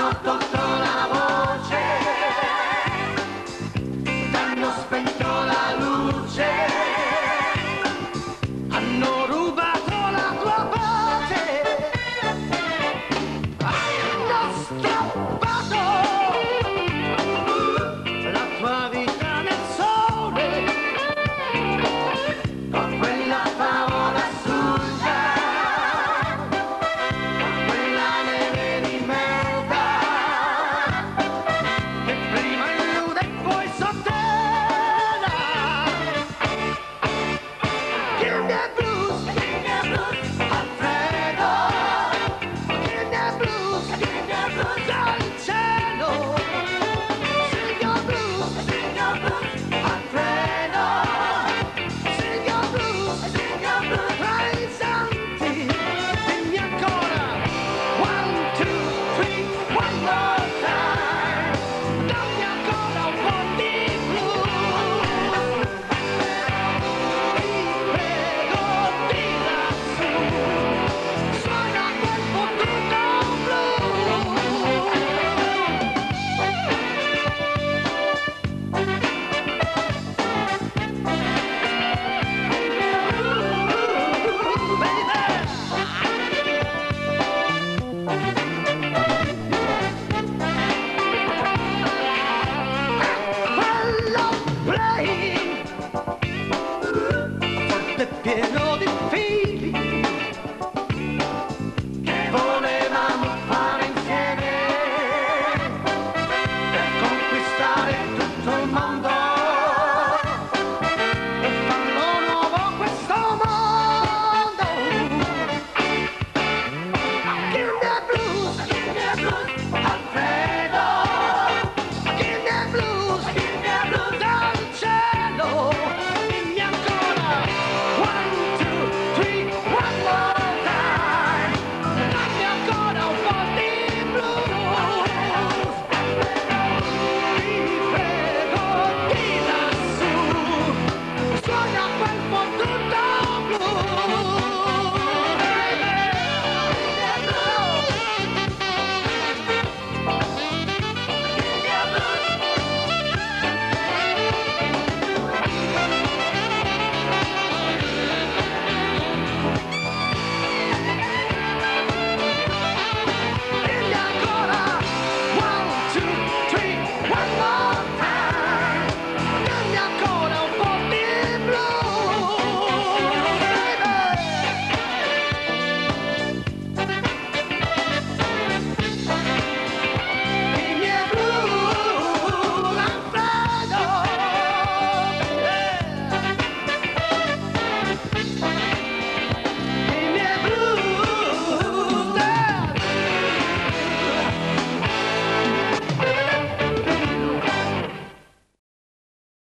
nos controla.